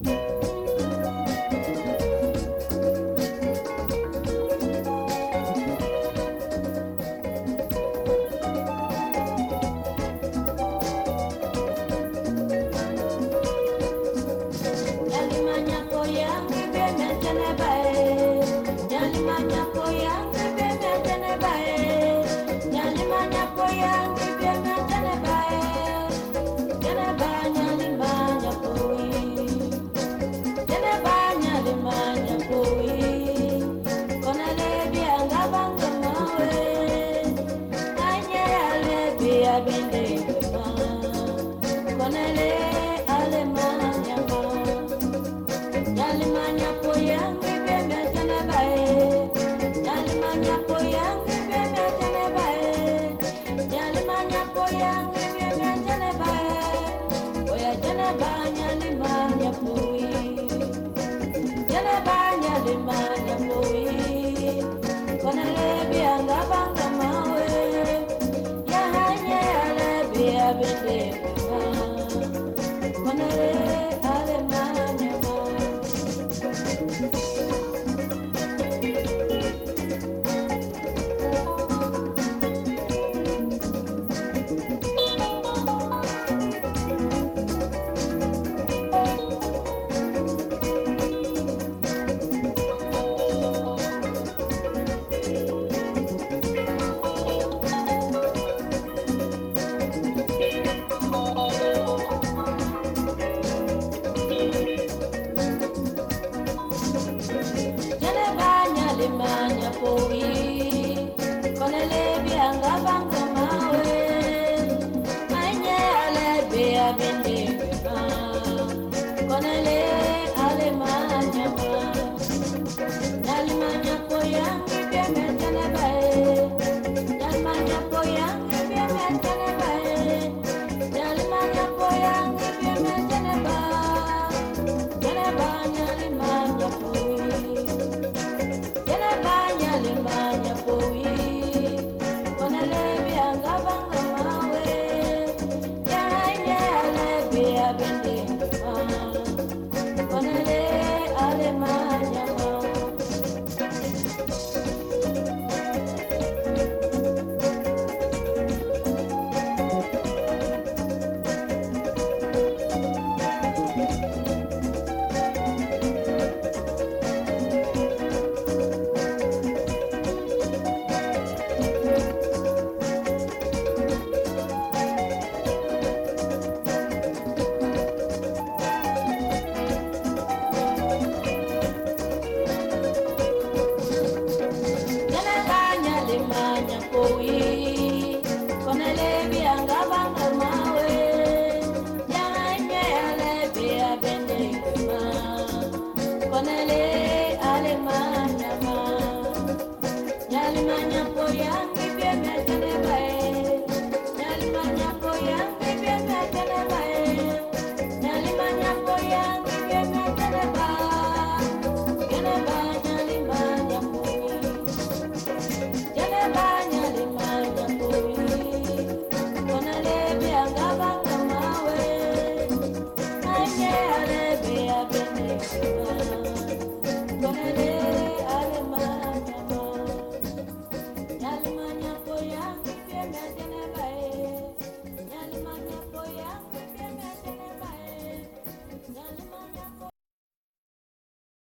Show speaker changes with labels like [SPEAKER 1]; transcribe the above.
[SPEAKER 1] Bye. Bye. Alemán. Ponele alemán.